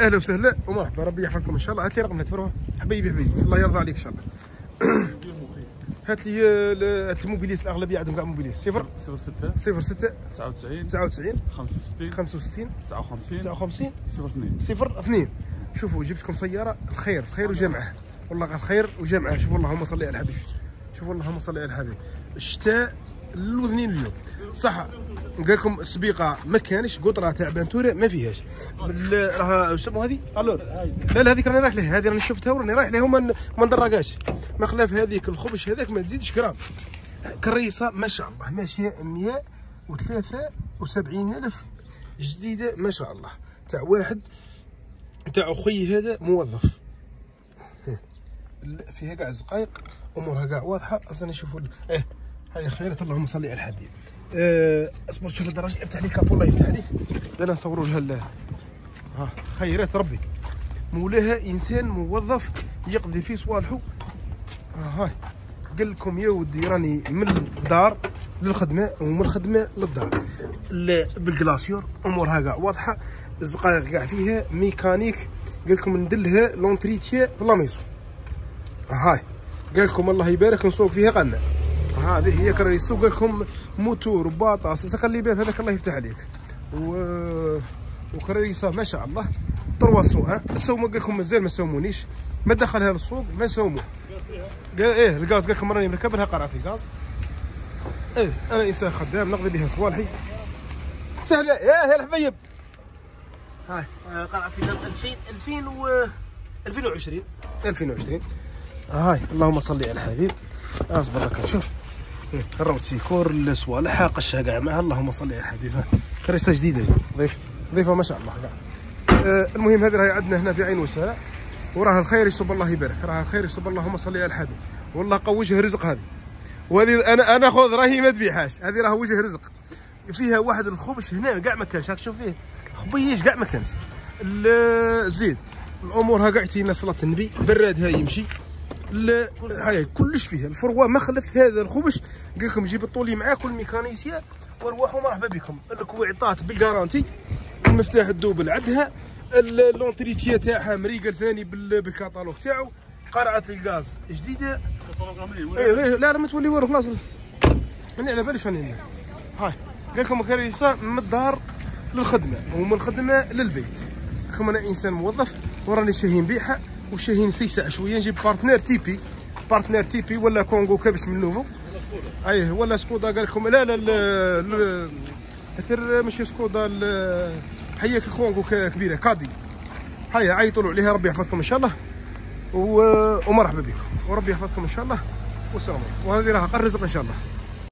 أهلا وسهلا ومرحبا ربي يحفظكم إن شاء الله. هات لي رقم الهاتف حبيبي حبيبي. الله يرضى عليك إن شاء الله. هات لي هات الموبيليس الأغلبية عندهم كاع موبيليس. صفر؟ 06 صفر 6 99 99 65 65 59 59 02 صفر اثنين. شوفوا جبت لكم سيارة الخير الخير وجمعة. والله غير الخير وجمعة. شوفوا اللهم صل على الحبيب. شوفوا اللهم صل على الحبيب. الشتاء الاذنين اليوم. صح قال لكم السبيقه ما كانش قطرة تاع بنتورة ما فيهاش. راها يسموا هذه؟ الور لا لا هذيك راني رايح لها هذه راني شفتها وراني رايح لها وما ما ندرقاش ما خلاف هذيك الخبش هذاك ما تزيدش جرام كريسه ما شاء الله ماشيه 173 ألف جديدة ما شاء الله. تاع واحد تاع أخوي هذا موظف. فيها كاع زقايق أمورها كاع واضحة أصلا نشوفوا إيه هاي خيرات اللهم صل على الحبيب. اصبر شوف الدرجه افتح لي capot الله يفتح عليك أنا نصوروا لها ها خيرات ربي. مولاها إنسان موظف يقضي في صوالحه. ها هاي قال لكم يا ودي راني من الدار للخدمة ومن الخدمة للدار. ال- بال classeur امورها كاع واضحة. الزقايق كاع فيها ميكانيك. قال لكم ندير لها l'entretien في la maison هاي قال لكم الله يبارك نسوق فيها قنا هذه هي كريستو قال لكم موتور وباطاس سكن لي باب هذاك الله يفتح عليك. و وكريسه ما شاء الله. طرواسو ها؟ السومه قال لكم مازال ما سومونيش. ما دخلها للسوق ما سوموه قال إيه الغاز قال لكم راني مركب لها قرعة الغاز. إيه أنا إنسان خدام نقضي بها صوالحي. سهلة يا هلا حبيب هاي. قرعة الغاز 2000 2000 و 2020 2020 هاي اللهم صل على الحبيب اصبر لك شوف. إيه، الروت سيكور الصوالح قشها كاع معها اللهم صل على الحبيب كريسه جديدة. ضيف ضيفة ما شاء الله. كاع آه، المهم هذه راهي عندنا هنا في عين وسهله وراها الخير يصب الله يبارك. راها الخير يصب اللهم صل على الحبيب. والله قوجه رزق هذه. وهذه أنا أنا خذ راهي ما تبيعهاش. هذه راه وجه رزق. فيها واحد الخبش هنا كاع ما كانش. راك تشوف فيه. خبيش كاع ما كانش. ال- زيد. الأمور ها كاع تينا صلاه النبي. براد ها يمشي. هاي كلش فيها الفروة ما خلف هذا الخبش. قال لكم جيب الطولي معاك والميكانيسيا وارواحوا مرحبا بكم. الكويطات بالجارانتي المفتاح الدوبل عندها ال- اللونتريتيا تاعها مريقل ثاني بال- بالكاتالوج تاعو. قرعة الغاز جديدة. إيه لا لا ما تولي ورا خلاص. ماني على باليش هنا. هاي قال لكم كريسه من الدار للخدمة ومن الخدمة للبيت. لكم أنا إنسان موظف وراني شاهين بيحه وشاهين سيسع شوية. نجيب بارتنير تيبي بارتنير تيبي ولا كونغو كابس من نوفو أيه ولا سكودا قال لكم. لا لا اثر ماشي سكودا هيك كونغو كبيرة. كادي. هيا عيطوا عليها ربي يحفظكم إن شاء الله. ومرحبا بكم. وربي يحفظكم إن شاء الله. والسلام عليكم. وهذه راها قرزق إن شاء الله.